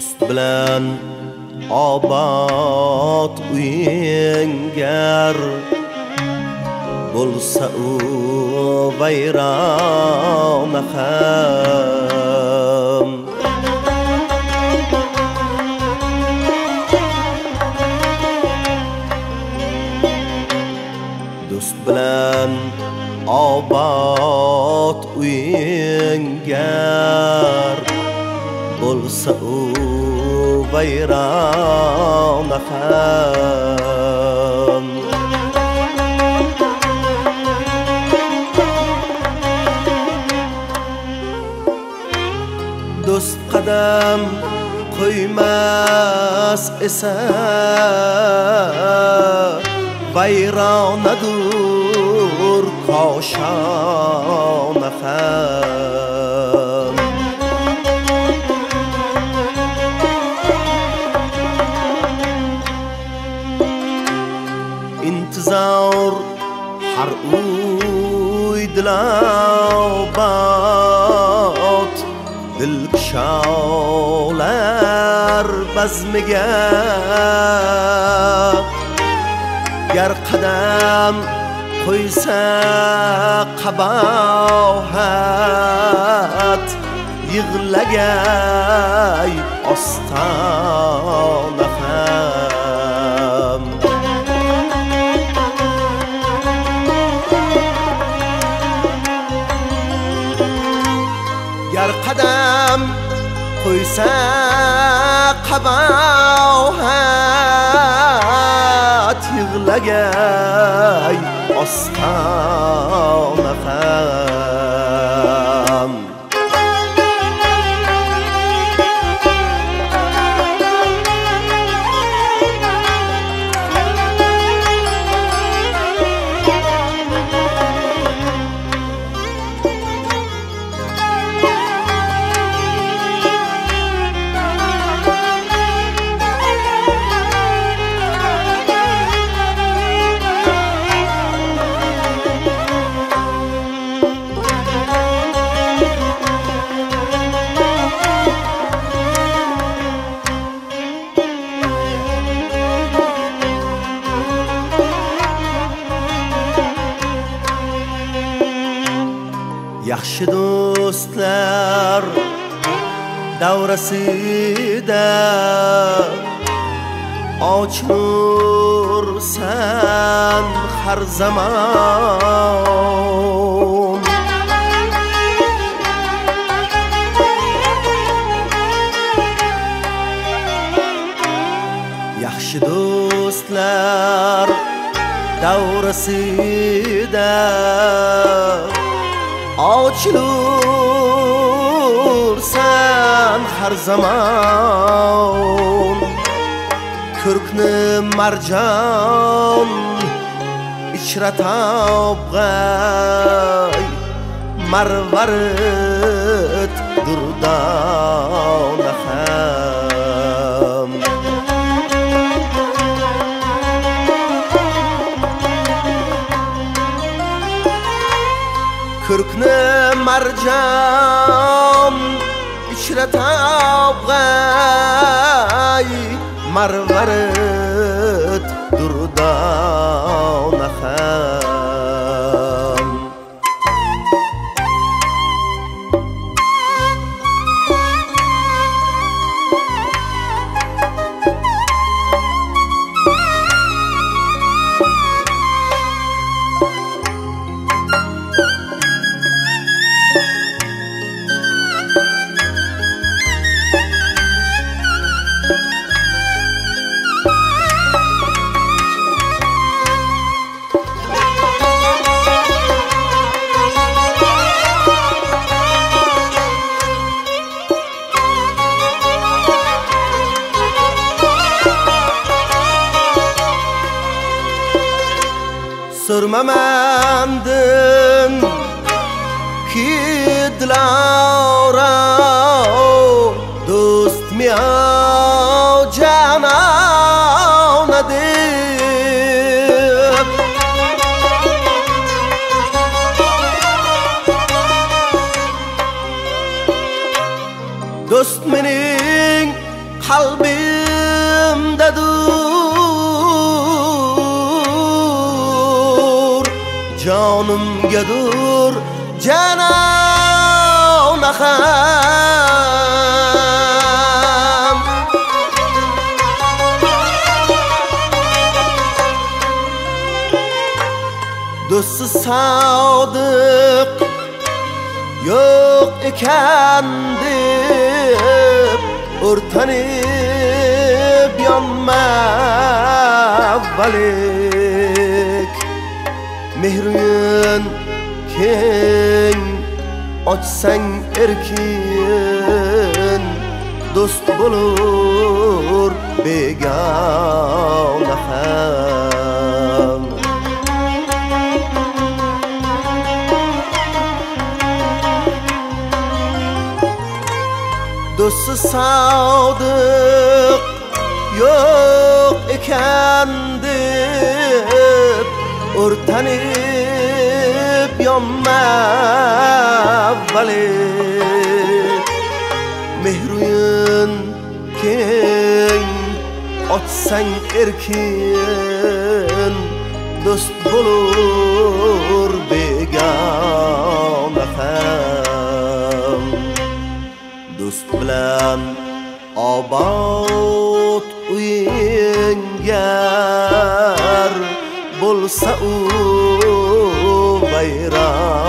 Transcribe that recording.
bilan obod uyingar bo'lsa u vayrona ham. Do'st bilan obod uyingar bo'lsa u vayrona ham do'st qadam qo'ymas esa vayronadur koshona ham هر اوید لابات دل کشالر بزمگه گر قدم قویسه قباحت yig'lagay ostona ham qo'ysa qabohat yig'lagay ostam yaxshi do'stlar davrasida ochursan har zamon yaxshi do'stlar davrasida ochilursan har zamon ko'rkni marjon ichra topg'ay marvarid durdona ham ko'rkni marjon ichra topg'ay marvarid durdona surmamandin ki dilara do'st miyo janona deb do'st mening qalbimdadur jonimgadur janonaxam do'sti sodiq yo'q ekan deb o'rtanib yonma avvalik mehrun keng ochsang erkin do'st bo'lur begona ham do'sti sodiq yo'q ekan deb o'rtanib yonma avvalik mehruyun keng ochsang erkin do'st bo'lur begona ham do'st bilan obod bulsa u bayram